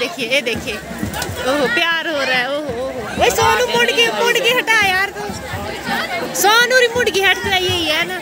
देखिए, ये देखिए। ओहो, प्यार हो रहा है, ओहो ओहो। वही सोनू मुड़गी मुड़गी हटा यार। तू सोनू री मुड़गी हट जाइए है ना।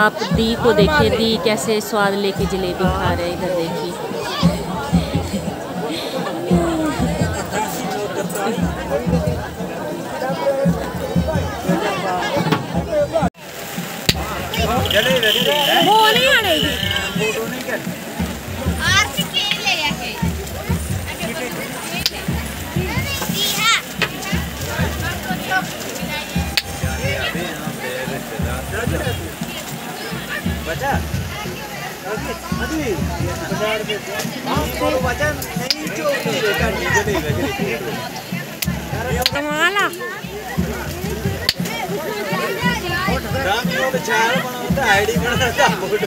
आप दी को देखिए दी कैसे स्वाद लेके जलेबी खा रहे इधर देखिए। आनेगी बचा बचा नहीं कमाला आईडी बनाता फ़ोटो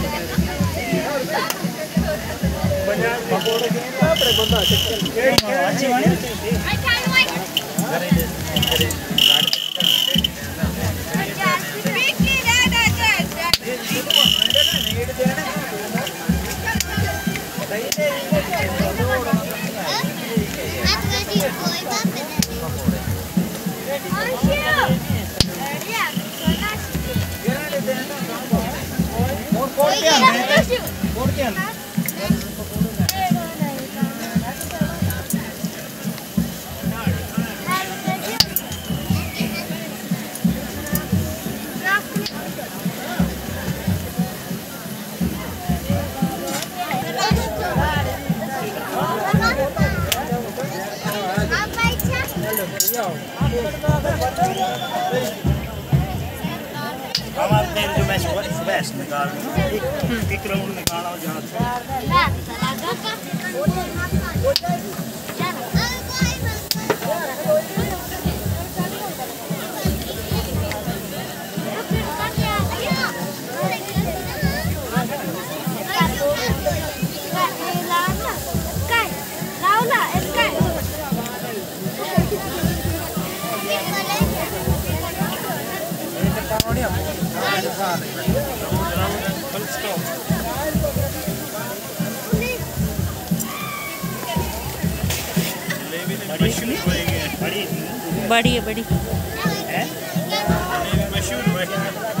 के अपने बंदा वाली हमारे दिन जो मैं सुबह सुबह निकाल एक किलोमीटर निकाला और जहाँ बड़ी है बड़ी। मशहूर।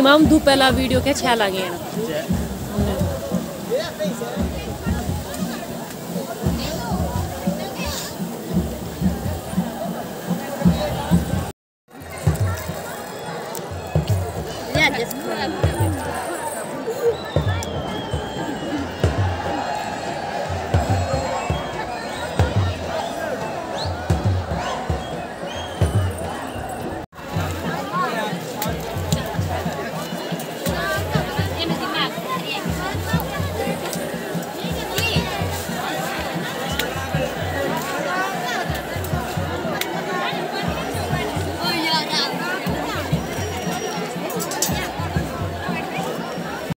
माम पहला वीडियो के छह लागे हैं Yeah.